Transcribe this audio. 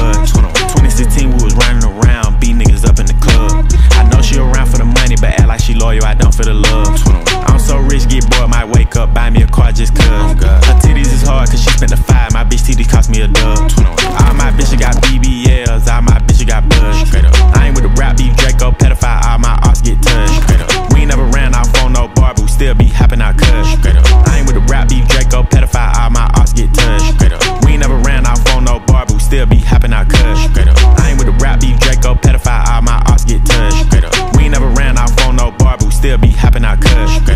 2016, we was running around, beat niggas up in the club. I know she around for the money, but act like she loyal, I don't feel the love. I'm so rich, get bored, might wake up, buy me a car just cuz. Her titties is hard, cause she spent the five, my bitch titties cost me a dub. All my bitches got BBLs, all my bitches got buzz. I ain't with the rap beef, Draco, pedophile, all my arts get touched. We never ran off on no bar, but we still be hopping out cuz. be hopping out cuz.